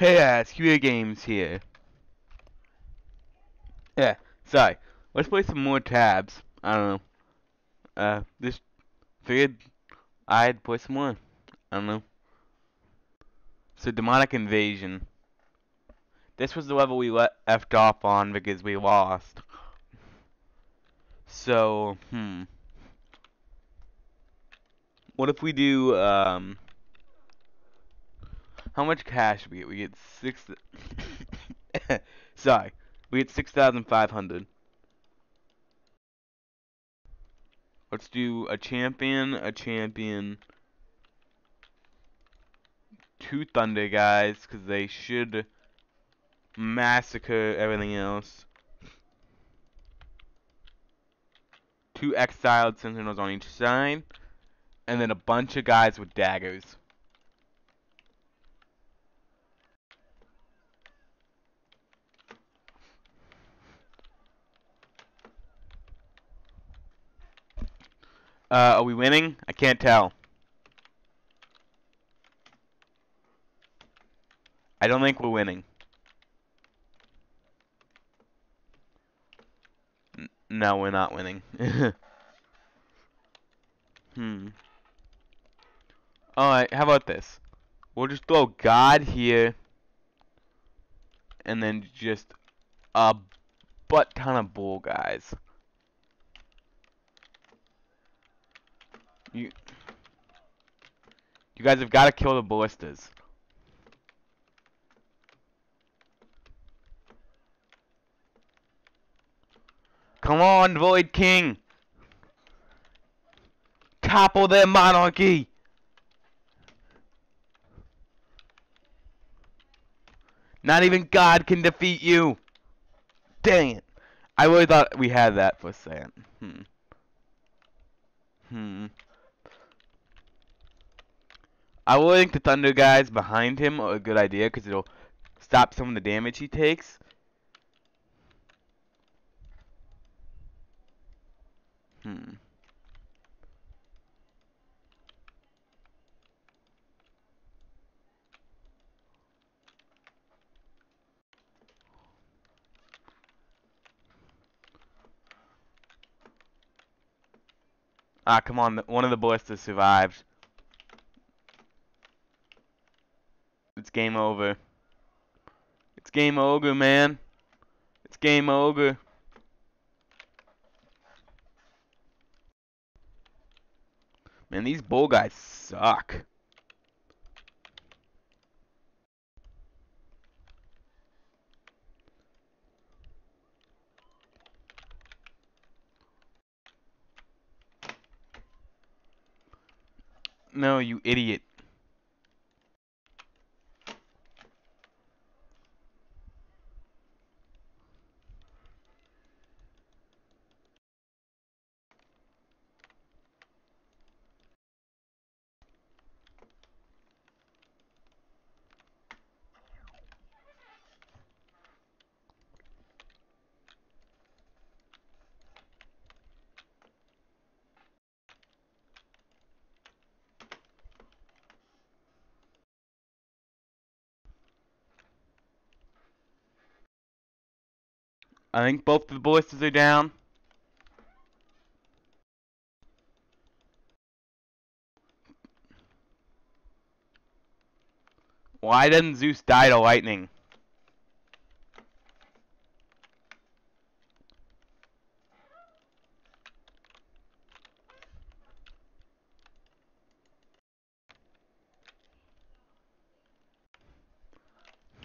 Hey, ass, Huey Games here. Yeah, sorry. Let's play some more tabs. I don't know. Uh, just figured I'd play some more. I don't know. So, Demonic Invasion. This was the level we left off on because we lost. So, hmm. What if we do, um... How much cash we get? We get six... Sorry. We get 6,500. Let's do a champion, a champion, two Thunder guys, because they should massacre everything else. Two exiled sentinels on each side, and then a bunch of guys with daggers. Uh, are we winning? I can't tell. I don't think we're winning. N no, we're not winning. hmm. Alright, how about this? We'll just throw God here. And then just a butt ton of bull guys. You, you guys have got to kill the ballistas. Come on, Void King! Topple their monarchy! Not even God can defeat you! Dang it! I really thought we had that for a second. Hmm. Hmm. I would think the Thunder guys behind him are a good idea because it'll stop some of the damage he takes. Hmm. Ah, come on. One of the ballistas survived. It's game over. It's game over, man. It's game over. Man, these bull guys suck. No, you idiot. I think both of the voices are down. Why doesn't Zeus die to lightning?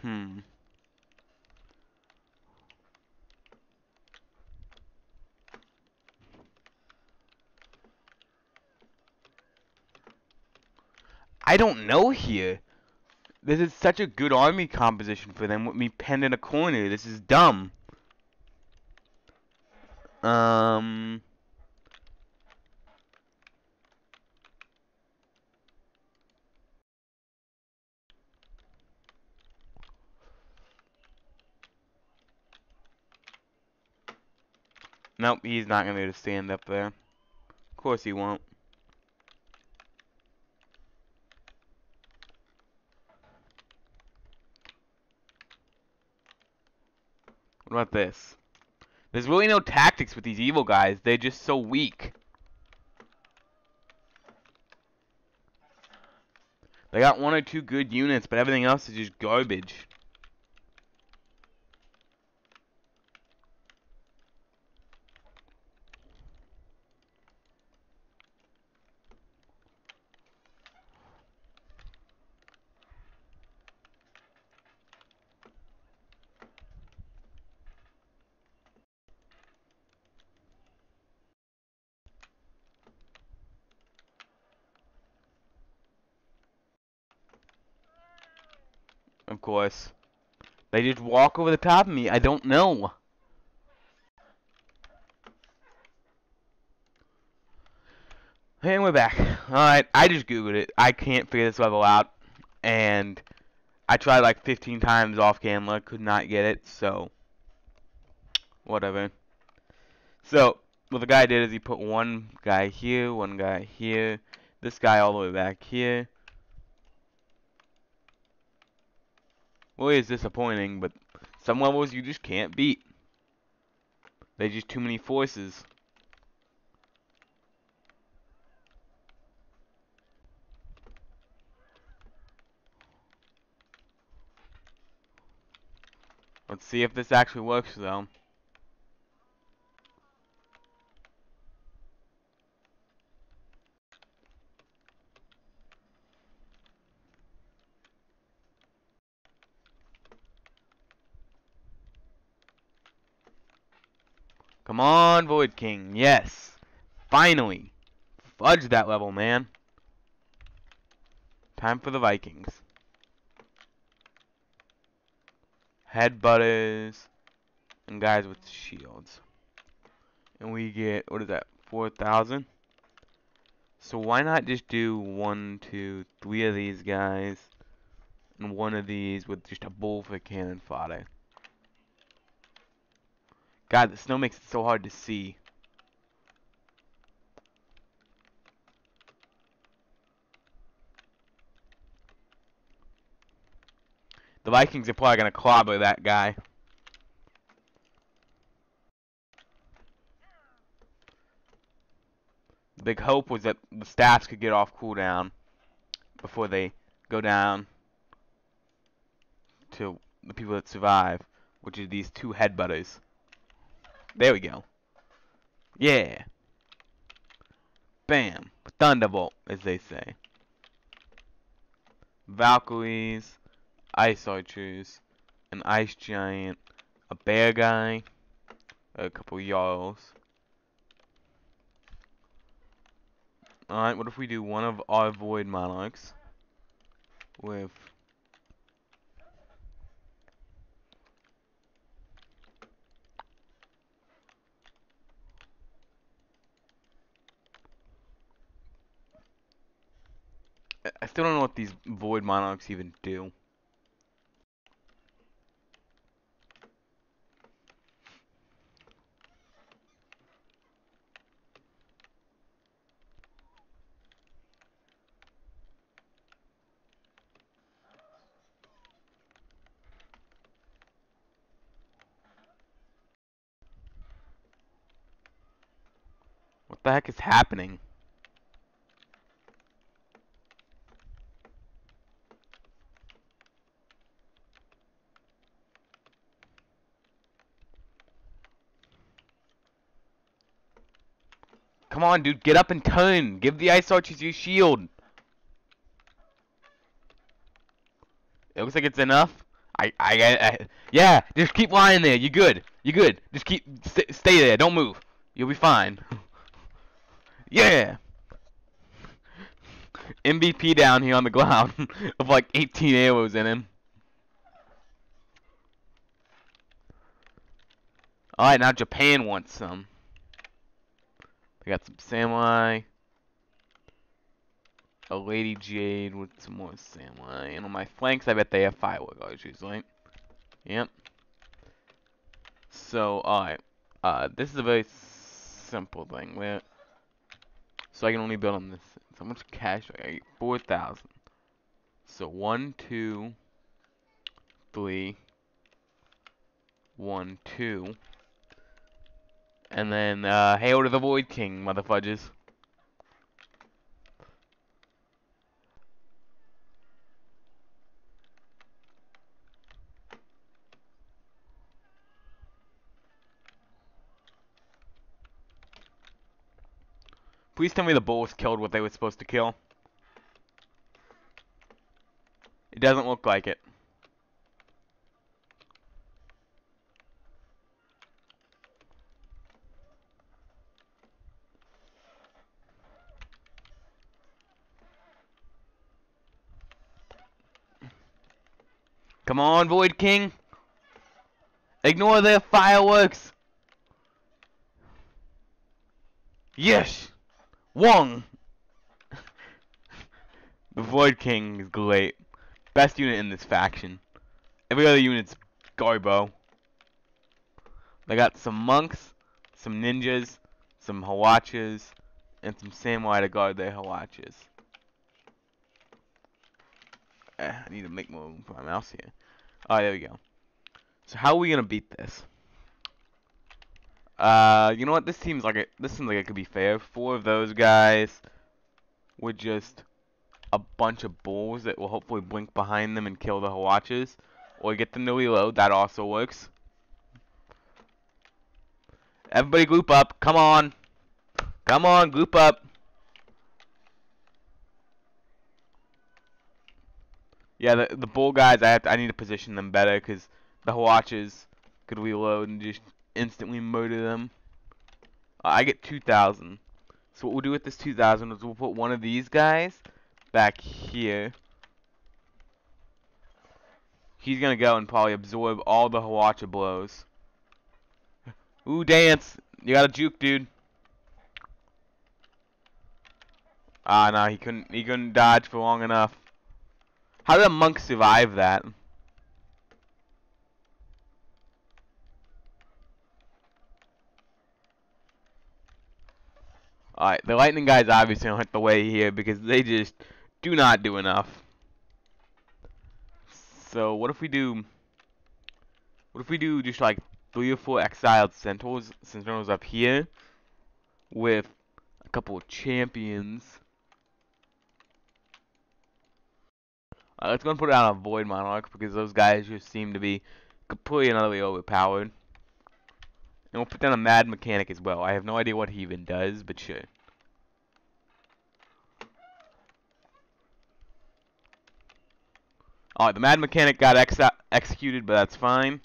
Hmm. I don't know here. This is such a good army composition for them with me penned in a corner. This is dumb. Um... Nope, he's not going to be able to stand up there. Of course he won't. About this? There's really no tactics with these evil guys. They're just so weak. They got one or two good units, but everything else is just garbage. Course. They just walk over the top of me. I don't know. And we're back. Alright, I just googled it. I can't figure this level out. And I tried like 15 times off camera. Could not get it, so... Whatever. So, what the guy did is he put one guy here, one guy here, this guy all the way back here. Well, it's disappointing, but some levels you just can't beat. There's just too many forces. Let's see if this actually works, though. Come on, Void King. Yes. Finally. Fudge that level, man. Time for the Vikings. Headbutters. And guys with shields. And we get, what is that, 4,000? So why not just do one, two, three of these guys. And one of these with just a bull for cannon fodder. God, the snow makes it so hard to see. The Vikings are probably going to clobber that guy. The big hope was that the staffs could get off cooldown before they go down to the people that survive, which are these two headbutters. There we go. Yeah. Bam. Thunderbolt, as they say. Valkyries, Ice Archers, an Ice Giant, a Bear Guy, a couple Jarls. Alright, what if we do one of our Void Monarchs with I still don't know what these Void Monarchs even do. What the heck is happening? On, dude, get up and turn. Give the ice archers your shield. It looks like it's enough. I, I, I, yeah, just keep lying there. You're good. You're good. Just keep, st stay there. Don't move. You'll be fine. yeah. MVP down here on the ground of like 18 arrows in him. Alright, now Japan wants some. I got some samurai. A lady jade with some more samurai. And on my flanks, I bet they have firework archers, right? Yep. So, alright. Uh, this is a very simple thing. Where, so I can only build on this. So much cash? I get 4,000. So, one, two, three, One, two. And then, uh, hail to the Void King, motherfudges. Please tell me the bulls killed what they were supposed to kill. It doesn't look like it. Come on, Void King. Ignore their fireworks. Yes. Wong. the Void King is great. Best unit in this faction. Every other unit's garbo. They got some monks, some ninjas, some hawachas, and some samurai to guard their hawachas. Eh, I need to make more room for my mouse here. Oh, there we go. So how are we gonna beat this? Uh, you know what? This seems like it. This seems like it could be fair. Four of those guys with just a bunch of bulls that will hopefully blink behind them and kill the Hawachas, or get them to reload. That also works. Everybody group up. Come on. Come on, group up. Yeah, the the bull guys, I have to, I need to position them better because the Hawachas could reload and just instantly murder them. Uh, I get 2,000. So what we'll do with this 2,000 is we'll put one of these guys back here. He's gonna go and probably absorb all the Hawacha blows. Ooh, dance! You got a juke, dude. Ah, no, he couldn't. He couldn't dodge for long enough. How did a monk survive that? Alright, the lightning guys obviously don't hit the way here because they just do not do enough. So what if we do what if we do just like three or four exiled centaurs centaurs up here with a couple of champions Uh, let's go and put it on a Void Monarch because those guys just seem to be completely and utterly overpowered. And we'll put down a Mad Mechanic as well. I have no idea what he even does, but sure. Alright, the Mad Mechanic got ex executed, but that's fine.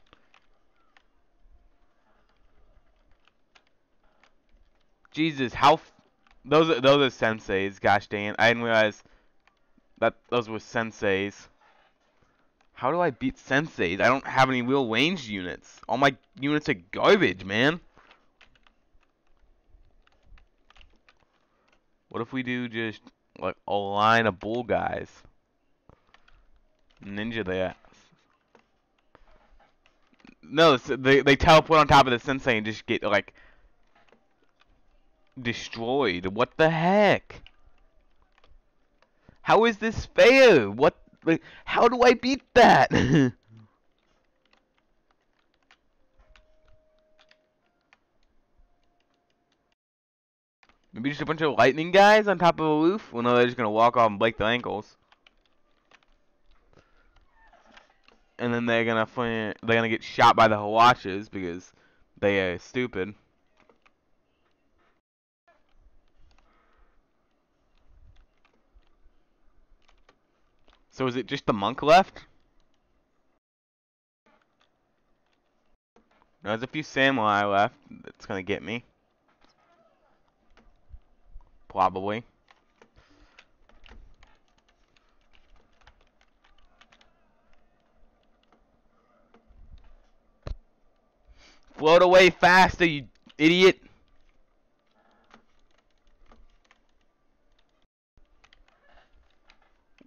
Jesus, how... those are, those are senseis, gosh dang it. I didn't realize that those were senseis. How do I beat senseis? I don't have any real ranged units. All my units are garbage, man. What if we do just like a line of bull guys? Ninja there. No, they they teleport on top of the sensei and just get like destroyed. What the heck? How is this fair? What? Like, how do I beat that? Maybe just a bunch of lightning guys on top of a roof? Well, no, they're just gonna walk off and break their ankles. And then they're gonna they're gonna get shot by the Hawachas because they are stupid. So is it just the monk left? There's a few samurai left that's gonna get me. Probably. Float away faster, you idiot!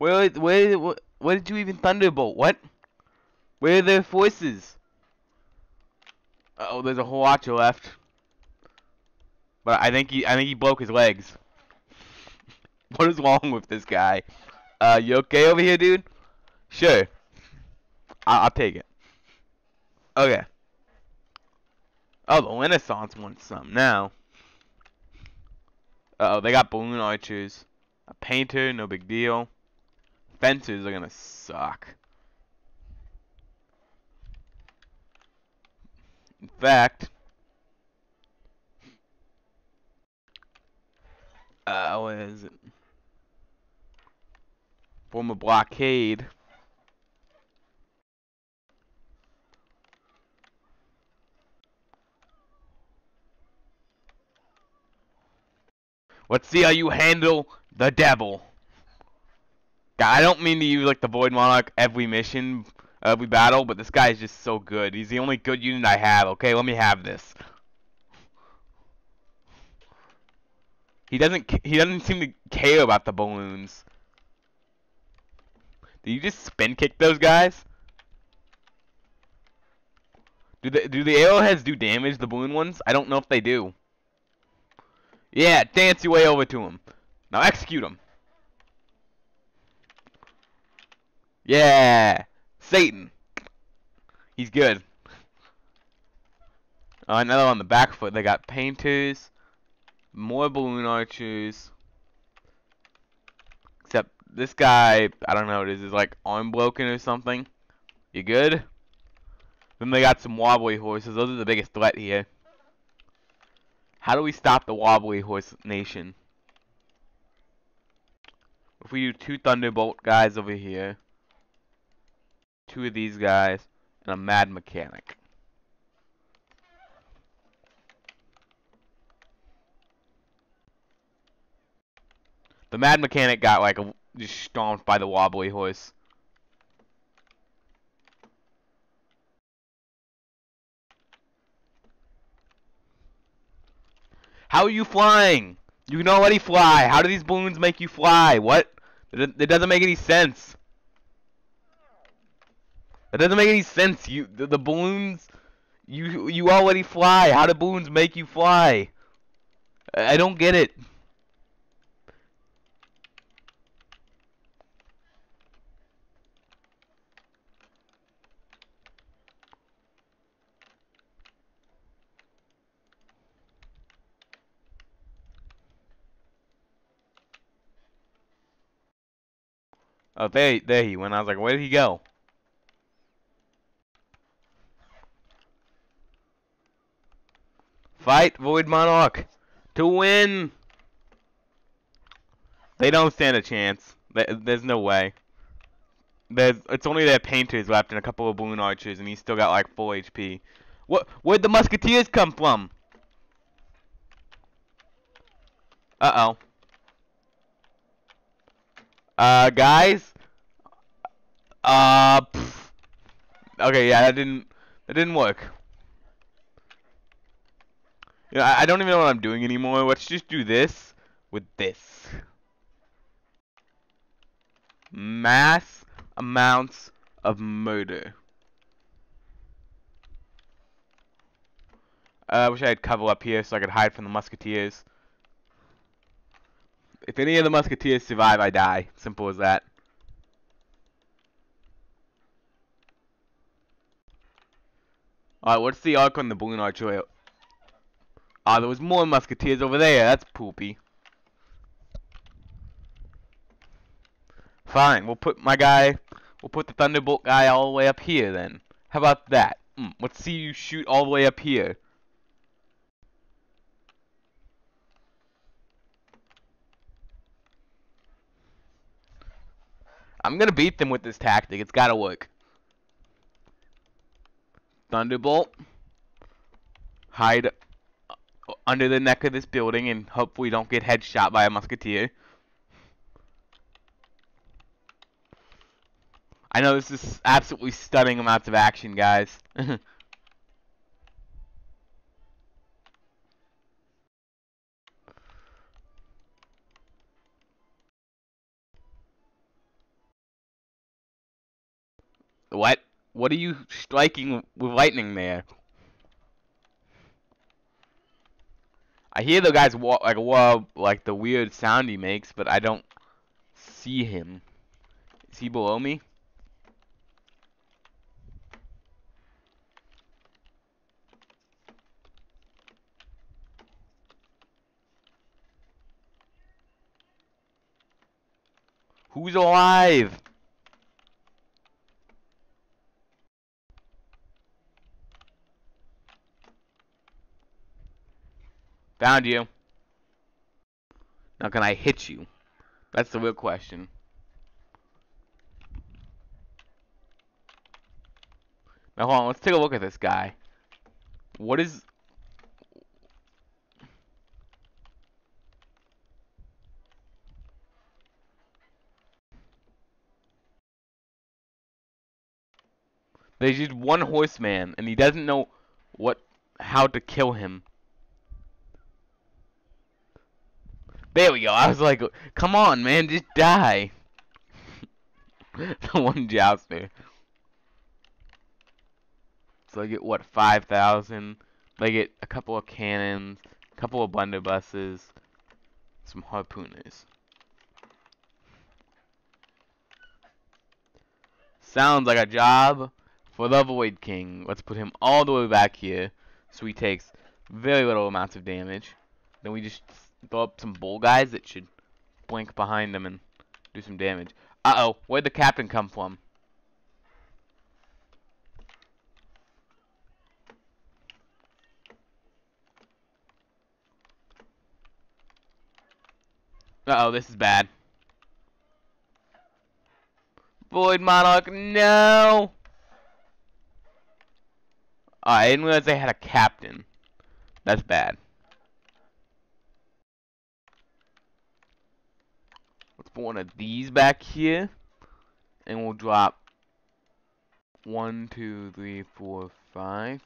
Where, where, where, did you even thunderbolt? What? Where are their forces? Uh oh, there's a whole Hawacha left. But I think he, I think he broke his legs. what is wrong with this guy? Uh, you okay over here, dude? Sure. I I'll take it. Okay. Oh, the Renaissance wants some now. Uh oh, they got balloon archers. A painter, no big deal. Fencers are gonna suck. In fact, uh, what is it? Form a blockade. Let's see how you handle the devil. I don't mean to use like the Void Monarch every mission, every battle, but this guy is just so good. He's the only good unit I have, okay? Let me have this. He doesn't he doesn't seem to care about the balloons. Do you just spin kick those guys? Do the do the arrowheads do damage, the balloon ones? I don't know if they do. Yeah, dance your way over to him. Now execute him. Yeah, Satan. He's good. Another on the back foot. They got painters, more balloon archers. Except this guy, I don't know what it is, is like arm broken or something. You good? Then they got some wobbly horses. Those are the biggest threat here. How do we stop the wobbly horse nation? If we do two thunderbolt guys over here, two of these guys, and a mad mechanic. The mad mechanic got like a, just stomped by the wobbly horse. How are you flying? You can already fly. How do these balloons make you fly? What? It doesn't make any sense. It doesn't make any sense. You the, the balloons you you already fly. How do balloons make you fly? I don't get it. Oh, there, there he went. I was like, where did he go? Fight Void Monarch to win. They don't stand a chance. There's no way. There's it's only their painters left and a couple of balloon archers, and he's still got like full HP. What? Where'd the musketeers come from? Uh oh. Uh, guys. Uh. Pff. Okay, yeah, that didn't that didn't work. You know, I, don't even know what I'm doing anymore. Let's just do this with this. Mass amounts of murder. Uh, I wish I had cover up here so I could hide from the musketeers. If any of the musketeers survive, I die. Simple as that. Alright, what's the arc on the balloon archer? Ah, there was more musketeers over there. That's poopy. Fine, we'll put my guy, we'll put the Thunderbolt guy all the way up here then. How about that? Mm, let's see you shoot all the way up here. I'm gonna beat them with this tactic. It's gotta work. Thunderbolt. Hide under the neck of this building and hope we don't get headshot by a musketeer. I know this is absolutely stunning amounts of action, guys. what? What are you striking with lightning there? I hear the guy's wa like whoa, like the weird sound he makes, but I don't see him. Is he below me? Who's alive? Found you. Now can I hit you? That's the real question. Now hold on, let's take a look at this guy. What is... There's just one horseman, and he doesn't know what, how to kill him. There we go. I was like, come on, man, just die. the one jouster. So I get what, 5,000? They get a couple of cannons, a couple of blunderbusses, some harpooners. Sounds like a job for the Void King. Let's put him all the way back here so he takes very little amounts of damage. Then we just throw up some bull guys that should blink behind them and do some damage. Uh-oh, where'd the captain come from? Uh-oh, this is bad. Void Monarch, no! Oh, I didn't realize they had a captain. That's bad. Let's put one of these back here. And we'll drop one, two, three, four, five.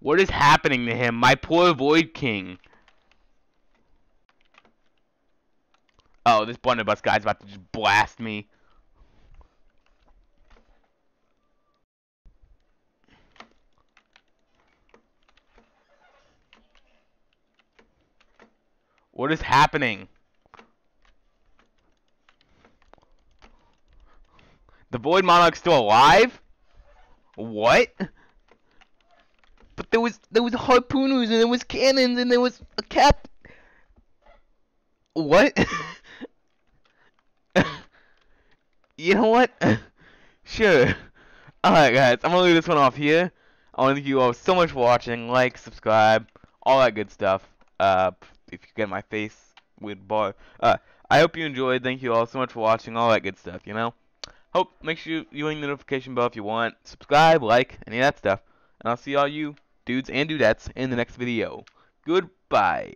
What is happening to him? My poor Void King. Oh, this blunderbuss guy's about to just blast me. What is happening? The Void Monarch's still alive? What? But there was there was harpooners and there was cannons and there was a cap. What? you know what? sure. Alright guys, I'm gonna leave this one off here. I want to thank you all so much for watching. Like, subscribe, all that good stuff. Uh, if you get my face with bar. Uh, I hope you enjoyed. Thank you all so much for watching. All that good stuff. You know. Hope make sure you ring the notification bell if you want. Subscribe, like, any of that stuff. And I'll see all you dudes and dudettes in the next video. Goodbye.